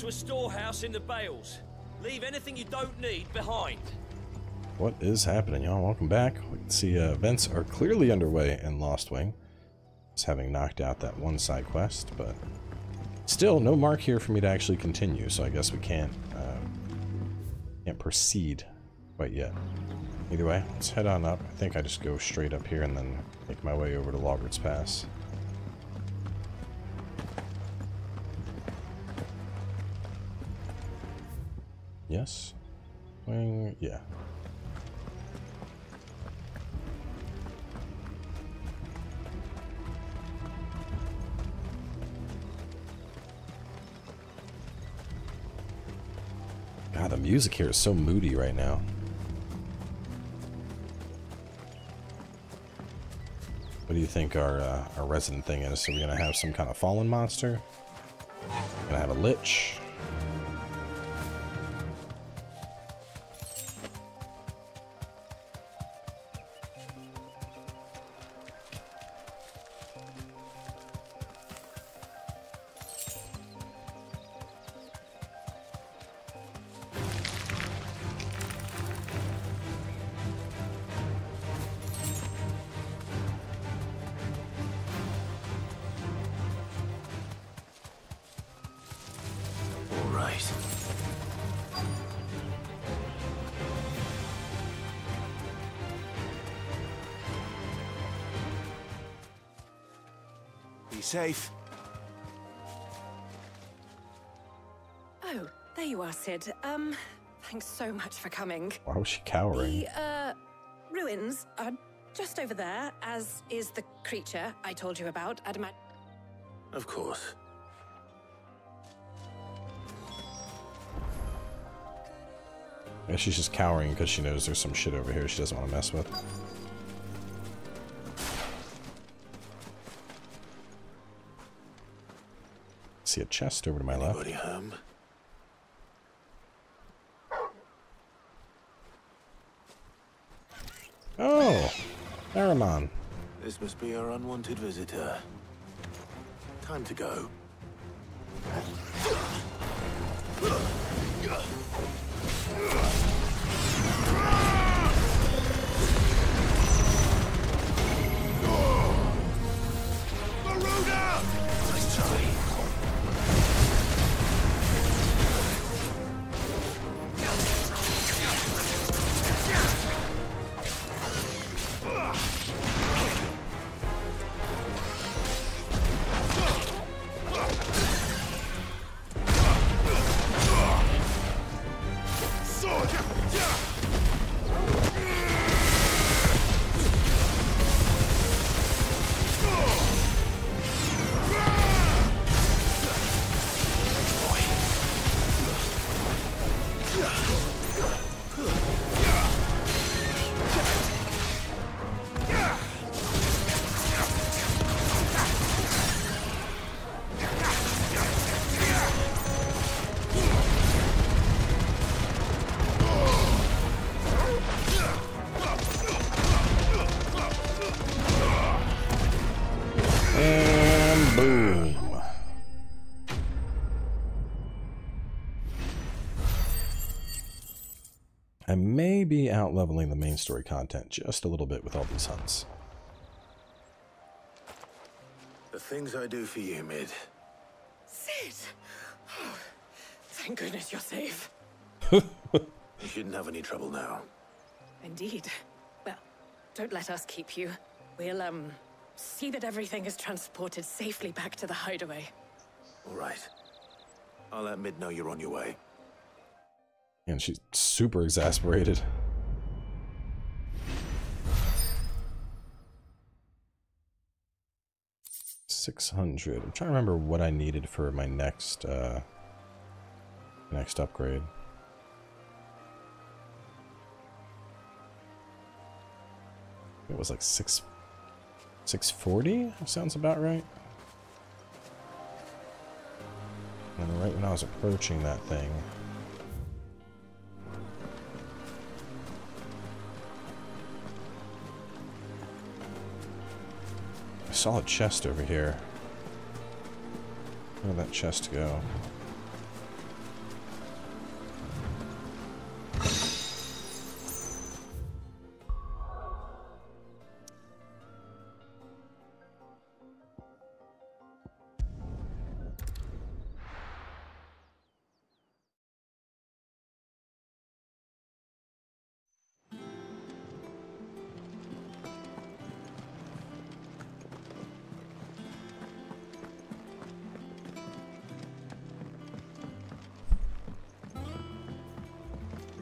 to a storehouse in the bales. Leave anything you don't need behind. What is happening, y'all? Welcome back. We can see uh, events are clearly underway in Lostwing. Just having knocked out that one side quest, but still no mark here for me to actually continue, so I guess we can't uh, can't proceed quite yet. Either way, let's head on up. I think I just go straight up here and then make my way over to Loggert's Pass. Yes? Wing, yeah. God, the music here is so moody right now. What do you think our uh, our resident thing is? Are we gonna have some kind of fallen monster? Gonna have a lich? Safe. Oh, there you are, Sid. Um, thanks so much for coming. Why was she cowering? The, uh, ruins are just over there, as is the creature I told you about, Adamant. Of course. Yeah, she's just cowering because she knows there's some shit over here she doesn't want to mess with. See a chest over to my left. Home? Oh, Aramon. This must be our unwanted visitor. Time to go. Boom. I may be out leveling the main story content just a little bit with all these hunts. The things I do for you, Mid. Sid! Oh, thank goodness you're safe. You shouldn't have any trouble now. Indeed. Well, don't let us keep you. We'll, um, see that everything is transported safely back to the hideaway. All right. I'll let Mid know you're on your way. And she's super exasperated. Six hundred. I'm trying to remember what I needed for my next uh next upgrade. It was like six six forty? Sounds about right. And right when I was approaching that thing. I saw a chest over here. Where did that chest go?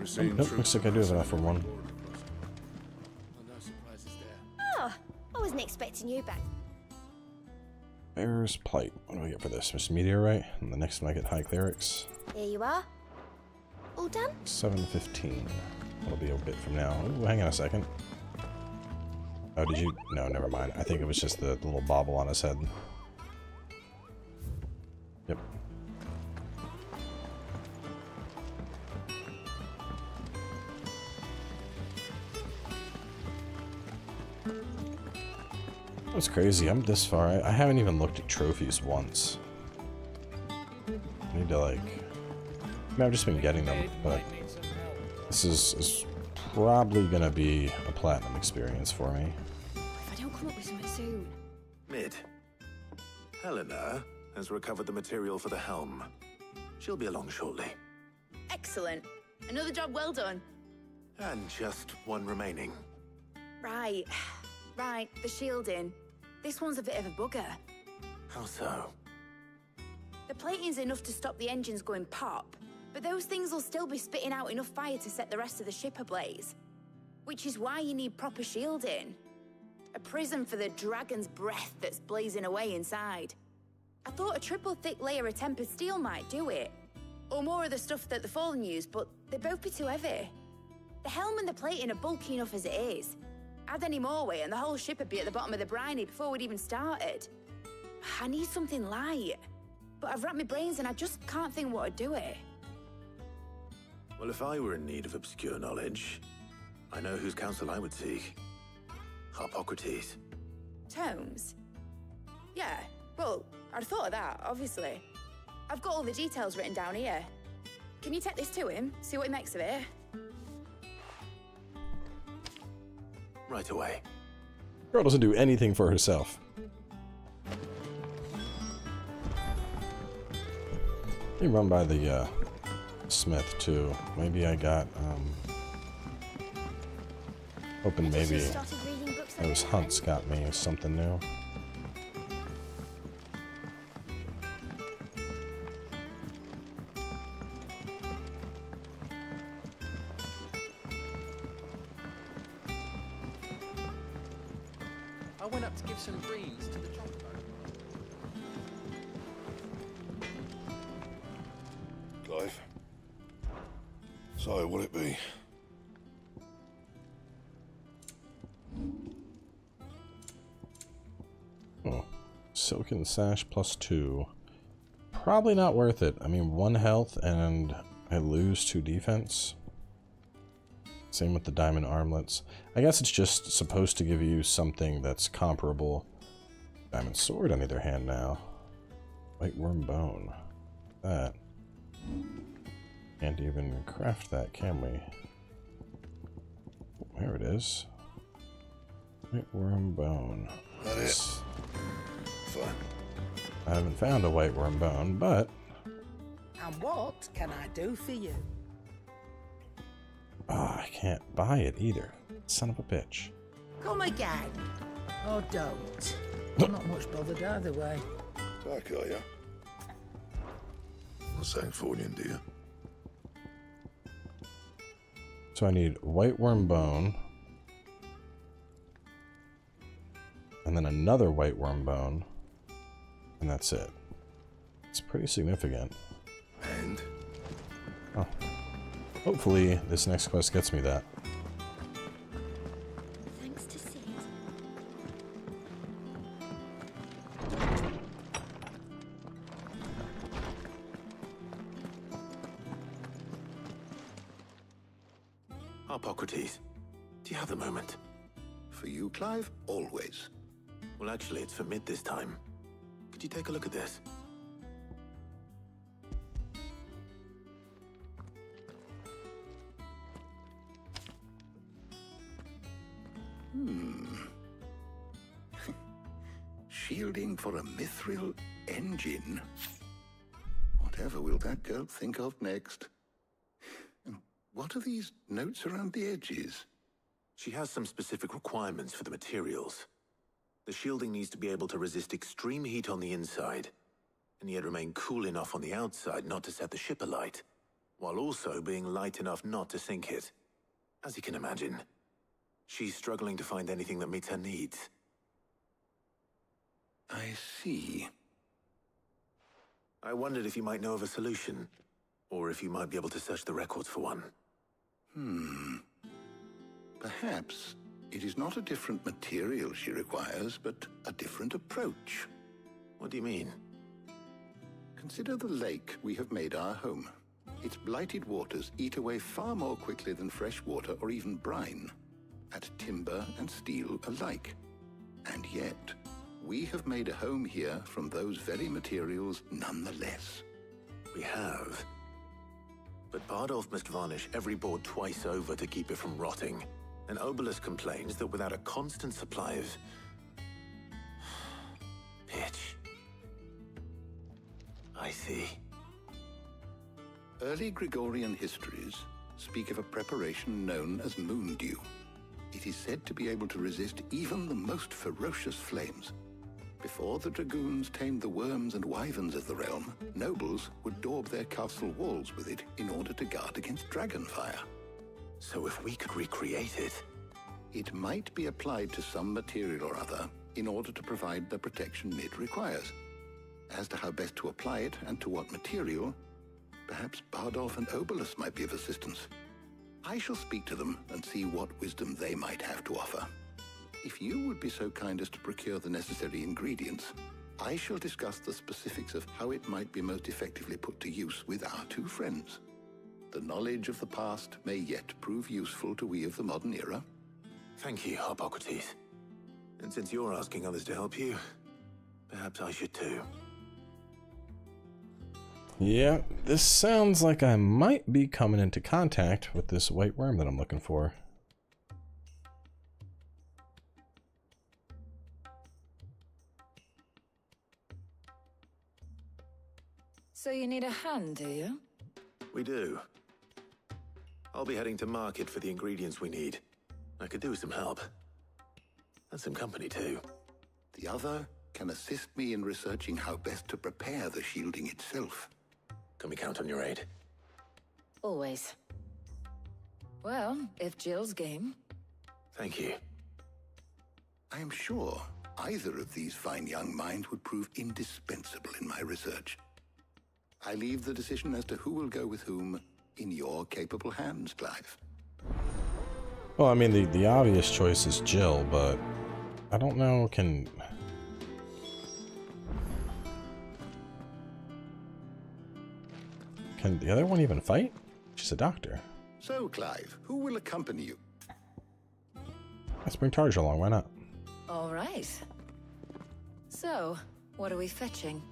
Seen Nope, looks like I do have enough for one. no surprises there. Oh, I wasn't expecting you back. Bearer's Plight. What do we get for this? Miss Meteorite? And the next one I get High Clerics. Here you are. All done? 715. That'll be a bit from now. Ooh, hang on a second. Oh, did you? No, never mind. I think it was just the, the little bobble on his head. That's crazy. I'm this far. I, I haven't even looked at trophies once. I need to like. I mean, I've just been getting them, but this is, is probably gonna be a platinum experience for me. If I don't come up with something soon. Mid. Helena has recovered the material for the helm. She'll be along shortly. Excellent. Another job well done. And just one remaining. Right. Right, the shielding. This one's a bit of a bugger. How so? The plating's enough to stop the engines going pop, but those things will still be spitting out enough fire to set the rest of the ship ablaze. Which is why you need proper shielding. A prison for the dragon's breath that's blazing away inside. I thought a triple thick layer of tempered steel might do it. Or more of the stuff that the Fallen use, but they'd both be too heavy. The helm and the plating are bulky enough as it is. Add any more weight and the whole ship would be at the bottom of the briny before we'd even started. I need something light. But I've wrapped my brains and I just can't think what to do it. Well, if I were in need of obscure knowledge, I know whose counsel I would seek. Harpocrates. Tomes? Yeah, well, I'd thought of that, obviously. I've got all the details written down here. Can you take this to him, see what he makes of it? Right away. Girl doesn't do anything for herself. Let me run by the uh, smith too. Maybe I got um, hoping maybe started reading books those hunts got me something new. So, will it be? Oh, silken sash plus two. Probably not worth it. I mean, one health and I lose two defense. Same with the diamond armlets. I guess it's just supposed to give you something that's comparable. Diamond sword, on the other hand, now. White worm bone. That. Can't even craft that, can we? There it is. White worm bone. That it? Yes. I haven't found a white worm bone, but And what can I do for you? ah, I can't buy it either. Son of a bitch. Come again. Or don't. I'm not much bothered either way. Back, are you? Well, thanks for you, dear. So I need white worm bone. And then another white worm bone. And that's it. It's pretty significant. And? Oh. Hopefully, this next quest gets me that. Could you take a look at this? Hmm. Shielding for a mithril engine. Whatever will that girl think of next? What are these notes around the edges? She has some specific requirements for the materials. The shielding needs to be able to resist extreme heat on the inside, and yet remain cool enough on the outside not to set the ship alight. while also being light enough not to sink it. As you can imagine, she's struggling to find anything that meets her needs. I see. I wondered if you might know of a solution, or if you might be able to search the records for one. Hmm. Perhaps it is not a different material she requires, but a different approach. What do you mean? Consider the lake we have made our home. Its blighted waters eat away far more quickly than fresh water or even brine, at timber and steel alike. And yet, we have made a home here from those very materials nonetheless. We have. But Bardolph must varnish every board twice over to keep it from rotting. And Obolus complains that without a constant supply of... pitch... I see. Early Gregorian histories speak of a preparation known as moon dew. It is said to be able to resist even the most ferocious flames. Before the dragoons tamed the worms and wyverns of the realm, nobles would daub their castle walls with it in order to guard against dragon fire. So if we could recreate it... It might be applied to some material or other in order to provide the protection it requires. As to how best to apply it and to what material, perhaps Bardolph and Obolus might be of assistance. I shall speak to them and see what wisdom they might have to offer. If you would be so kind as to procure the necessary ingredients, I shall discuss the specifics of how it might be most effectively put to use with our two friends. The knowledge of the past may yet prove useful to we of the modern era. Thank you, Harpocrates. And since you're asking others to help you, perhaps I should too. Yeah, this sounds like I might be coming into contact with this white worm that I'm looking for. So you need a hand, do you? We do. I'll be heading to market for the ingredients we need. I could do with some help. And some company too. The other can assist me in researching how best to prepare the shielding itself. Can we count on your aid? Always. Well, if Jill's game. Thank you. I am sure either of these fine young minds would prove indispensable in my research. I leave the decision as to who will go with whom in your capable hands, Clive. Well, I mean, the, the obvious choice is Jill, but I don't know, can... Can the other one even fight? She's a doctor. So, Clive, who will accompany you? Let's bring Tarja along, why not? All right. So, what are we fetching?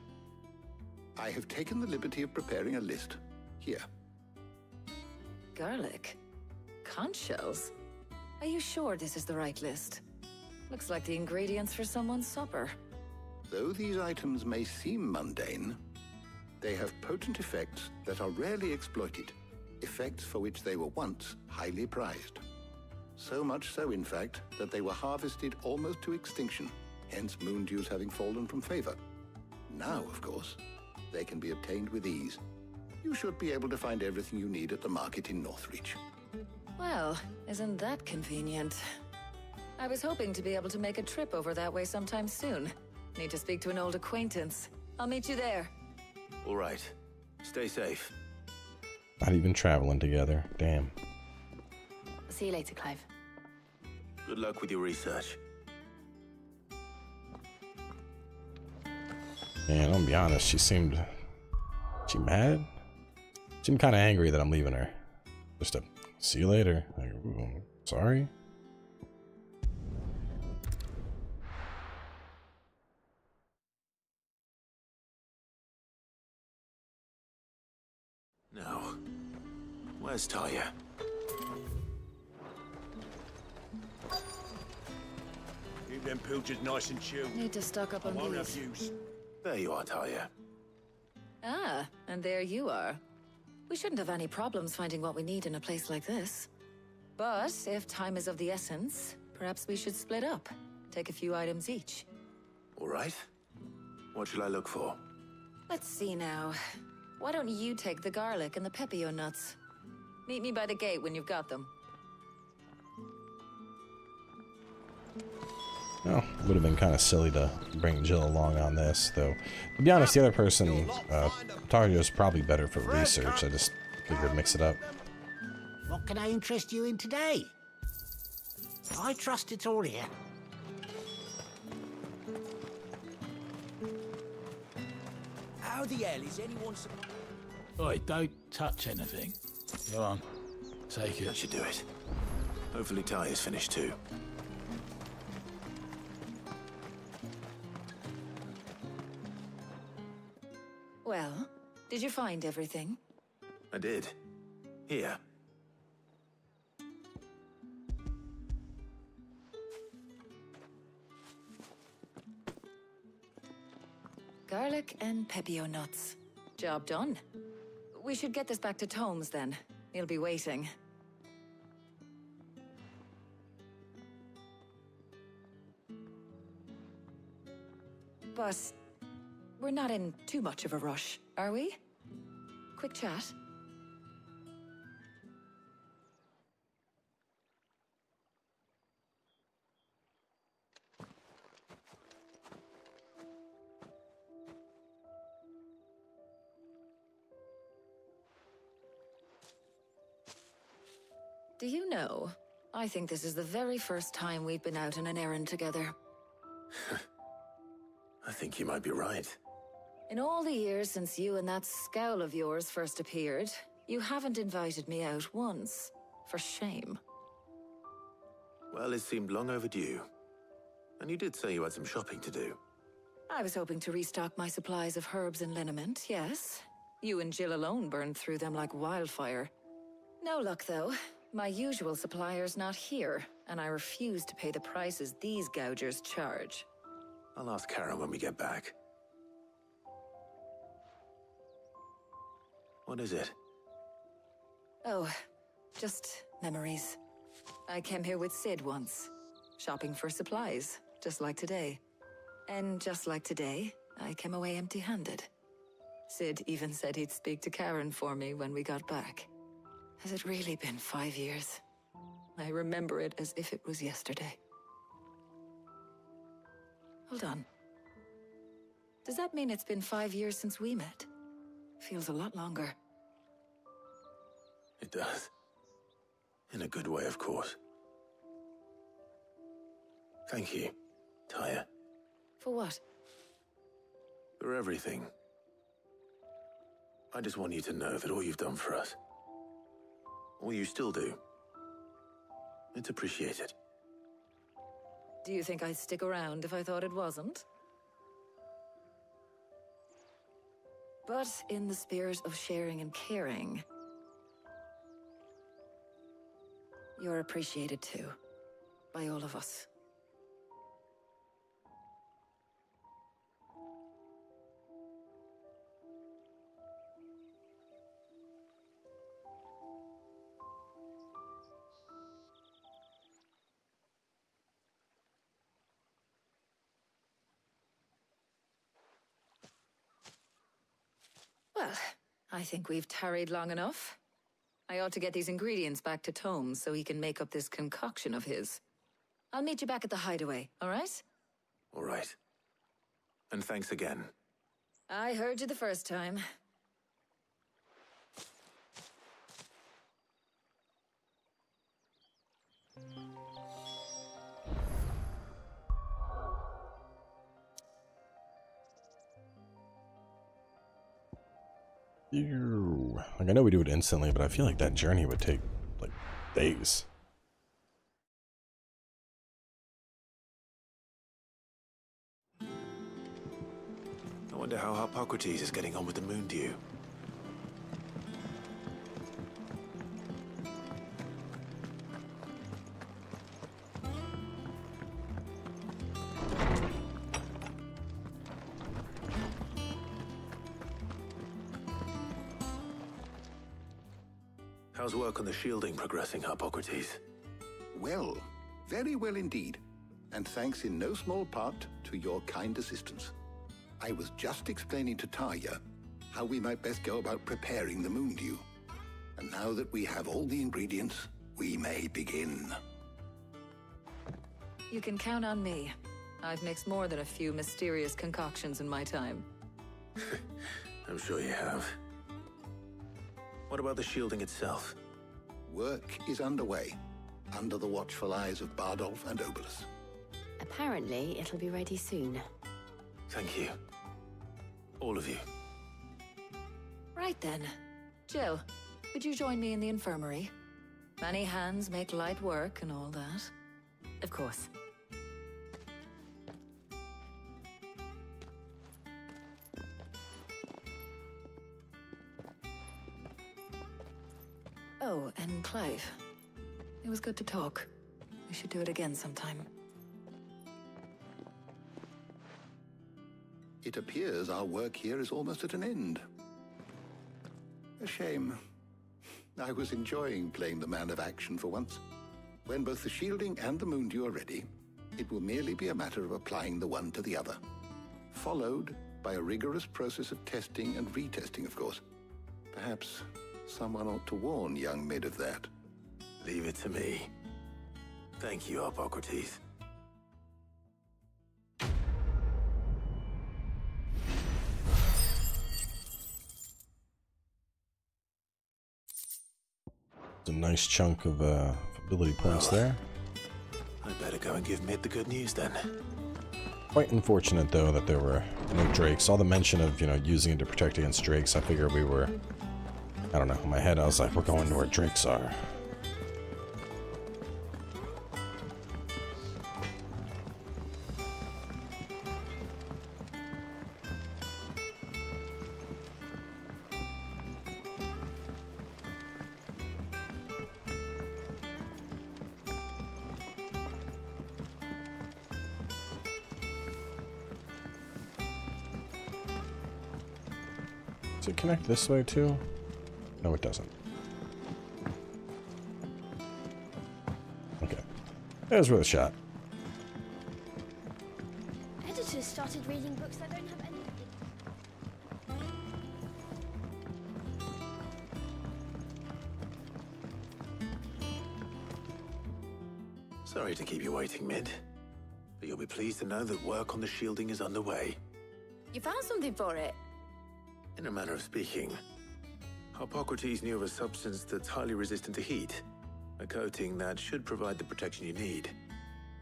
I have taken the liberty of preparing a list. Here. Garlic? Conch shells? Are you sure this is the right list? Looks like the ingredients for someone's supper. Though these items may seem mundane, they have potent effects that are rarely exploited, effects for which they were once highly prized. So much so, in fact, that they were harvested almost to extinction, hence moon dews having fallen from favor. Now, of course, they can be obtained with ease. You should be able to find everything you need at the market in Northreach. Well, isn't that convenient? I was hoping to be able to make a trip over that way sometime soon. Need to speak to an old acquaintance. I'll meet you there. All right. Stay safe. Not even traveling together. Damn. See you later, Clive. Good luck with your research. Man, I'm gonna be honest, she seemed... She mad? She seemed kind of angry that I'm leaving her. Just a, see you later. Like, ooh, sorry? Now, where's Tarja? Keep them pilchards nice and chilled. Need to stock up I on won't have these. use. There you are, Tarja. Ah, and there you are. We shouldn't have any problems finding what we need in a place like this. But if time is of the essence, perhaps we should split up. Take a few items each. All right. What shall I look for? Let's see now. Why don't you take the garlic and the pepio nuts? Meet me by the gate when you've got them. Well, would have been kind of silly to bring Jill along on this, though. To be honest, the other person, uh, is probably better for research. I just figured mix it up. What can I interest you in today? I trust it's all here. How the hell is anyone... Oi, don't touch anything. Go on. Take it. That it. should do it. Hopefully Ty is finished too. Did you find everything? I did. Here. Garlic and pepio nuts. Job done. We should get this back to Tomes then. He'll be waiting. But we're not in too much of a rush, are we? Quick chat. Do you know? I think this is the very first time we've been out on an errand together. I think you might be right. In all the years since you and that scowl of yours first appeared, you haven't invited me out once. For shame. Well, it seemed long overdue. And you did say you had some shopping to do. I was hoping to restock my supplies of herbs and liniment, yes. You and Jill alone burned through them like wildfire. No luck, though. My usual supplier's not here, and I refuse to pay the prices these gougers charge. I'll ask Charon when we get back. What is it? Oh, just memories. I came here with Sid once, shopping for supplies, just like today. And just like today, I came away empty handed. Sid even said he'd speak to Charon for me when we got back. Has it really been five years? I remember it as if it was yesterday. Hold on. Does that mean it's been five years since we met? Feels a lot longer. It does. In a good way, of course. Thank you, Tarja, For what? for everything. I just want you to know that all you've done for us, all you still do, it's appreciated. Do you think I'd stick around if I thought it wasn't? But in the spirit of sharing and caring, you're appreciated too. By all of us. Well, I think we've tarried long enough. I ought to get these ingredients back to Tomes so he can make up this concoction of his. I'll meet you back at the hideaway, all right? All right. And thanks again. I heard you the first time. Like, I know we do it instantly, but I feel like that journey would take, like, days. I wonder how Harpocrates is getting on with the moon dew. How's work on the shielding progressing, Harpocrates? Well, very well indeed. And thanks in no small part to your kind assistance. I was just explaining to Tarja how we might best go about preparing the moon dew. And now that we have all the ingredients, we may begin. You can count on me. I've mixed more than a few mysterious concoctions in my time. I'm sure you have. What about the shielding itself? Work is underway, under the watchful eyes of Bardolph and Obolus. Apparently, it'll be ready soon. Thank you. All of you. Right then. Jill, would you join me in the infirmary? Many hands make light work and all that. Of course. And Clive. It was good to talk. We should do it again sometime. It appears our work here is almost at an end. A shame. I was enjoying playing the man of action for once. When both the shielding and the moon dew are ready, it will merely be a matter of applying the one to the other. Followed by a rigorous process of testing and retesting, of course. Perhaps someone ought to warn young Mid of that. Leave it to me. Thank you, Harpocrates. A nice chunk of uh, ability points there. I better go and give Mid the good news then. Quite unfortunate though that there were no drakes. All the mention of you know using it to protect against drakes, I figured we were. I don't know. In my head, I was like, we're going to where drakes are. Does it connect this way too? No, it doesn't. Okay. That was worth a shot. Editors started reading books that don't have any. Sorry to keep you waiting, Mid. But you'll be pleased to know that work on the shielding is underway. You found something for it? In a manner of speaking, Harpocrates knew of a substance that's highly resistant to heat. A coating that should provide the protection you need.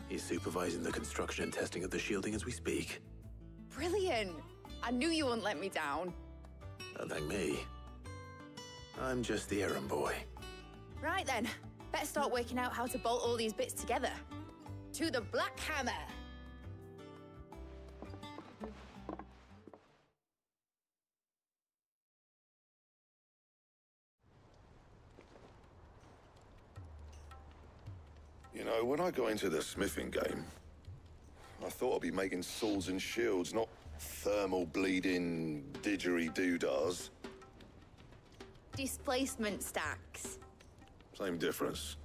He's supervising the construction and testing of the shielding as we speak. Brilliant! I knew you wouldn't let me down. Don't thank me. I'm just the errand boy. Right then, better start working out how to bolt all these bits together. To the Black Hammer! You know, when I got into the smithing game, I thought I'd be making swords and shields, not thermal bleeding didgeridoo-dahs. Displacement stacks. Same difference.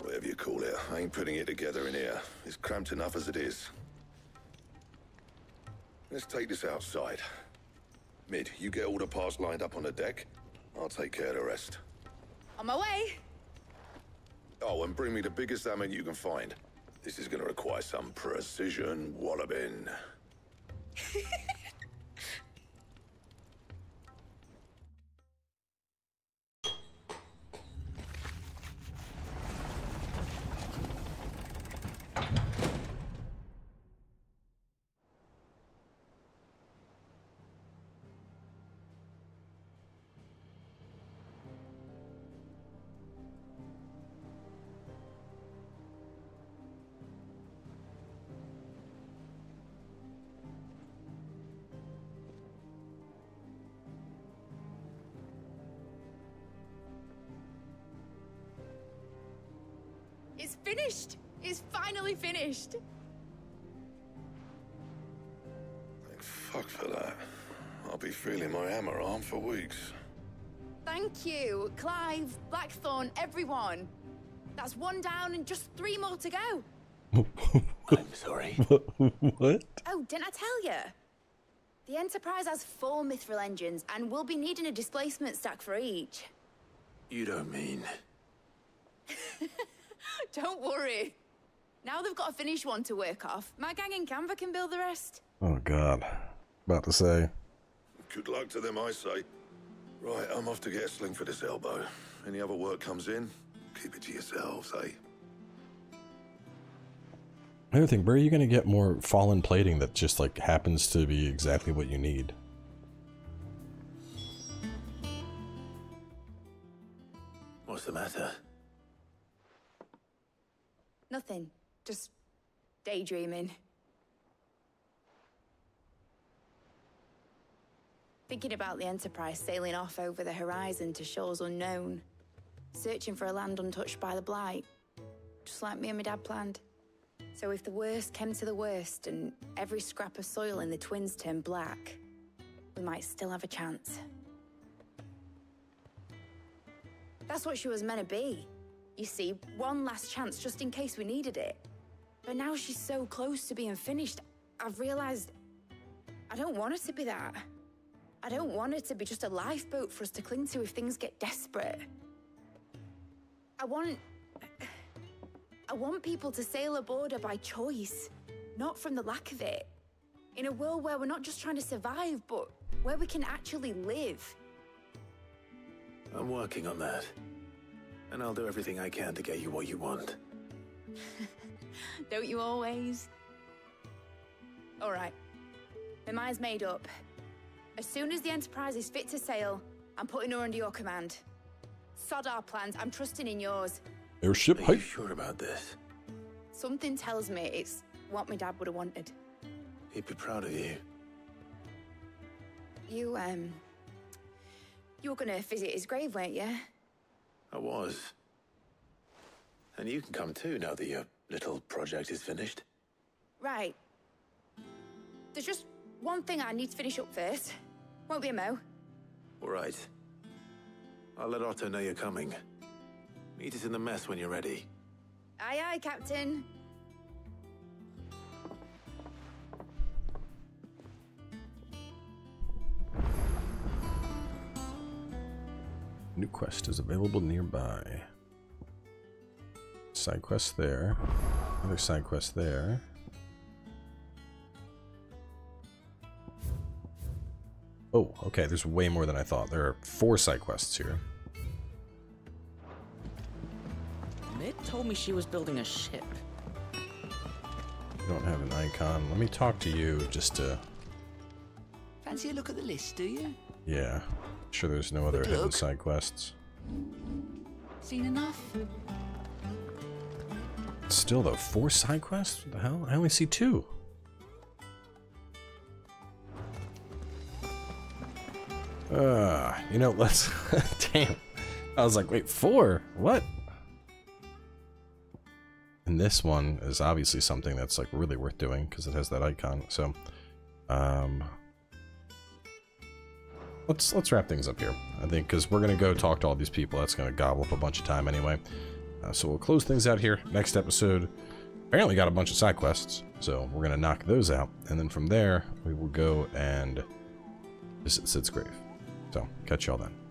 Whatever you call it, I ain't putting it together in here. It's cramped enough as it is. Let's take this outside. Mid, you get all the parts lined up on the deck. I'll take care of the rest. On my way! Oh, and bring me the biggest hammer you can find. This is gonna require some precision walloping. It's finished! It's finally finished! Thank fuck for that. I'll be feeling my hammer arm for weeks. Thank you, Clive, Blackthorn, everyone. That's one down and just three more to go. I'm sorry. what? Oh, didn't I tell you? The Enterprise has four mithril engines, and we'll be needing a displacement stack for each. You don't mean... Don't worry. Now they've got a finished one to work off. My gang in Kanver can build the rest. Oh god. About to say. Good luck to them, I say. Right, I'm off to get a sling for this elbow. Any other work comes in, keep it to yourselves, eh? Another thing, where are you going to get more fallen plating that just like happens to be exactly what you need? What's the matter? Nothing. Just daydreaming. Thinking about the Enterprise sailing off over the horizon to shores unknown, searching for a land untouched by the Blight, just like me and my dad planned. So if the worst came to the worst and every scrap of soil in the twins turned black, we might still have a chance. That's what she was meant to be. You see, one last chance just in case we needed it. But now she's so close to being finished, I've realized I don't want her to be that. I don't want her to be just a lifeboat for us to cling to if things get desperate. I want. I want people to sail aboard her by choice, not from the lack of it. In a world where we're not just trying to survive, but where we can actually live. I'm working on that. And I'll do everything I can to get you what you want. Don't you always? All right. My mind's made up. As soon as the Enterprise is fit to sail, I'm putting her under your command. Sod our plans. I'm trusting in yours. Airship Are height. you sure about this? Something tells me it's what my dad would have wanted. He'd be proud of you. You, um... You were gonna visit his grave, weren't you? I was. And you can come too now that your little project is finished. Right. There's just one thing I need to finish up first. Won't be a mo. All right. I'll let Otto know you're coming. Meet us in the mess when you're ready. Aye, aye, Captain. New quest is available nearby. Side quest there. Another side quest there. Oh, okay, there's way more than I thought. There are four side quests here. Mid told me she was building a ship. You don't have an icon. Let me talk to you just to... Fancy a look at the list, do you? Yeah. Sure there's no other hidden side quests. Seen enough? Still though, four side quests? What the hell? I only see two. Uh, you know, let's... Damn. I was like, wait, four? What? And this one is obviously something that's like really worth doing because it has that icon. So, um, let's let's wrap things up here. I think because we're gonna go talk to all these people. That's gonna gobble up a bunch of time anyway. Uh, so we'll close things out here. Next episode, apparently got a bunch of side quests, so we're gonna knock those out, and then from there we will go and visit Sid's grave. So catch y'all then.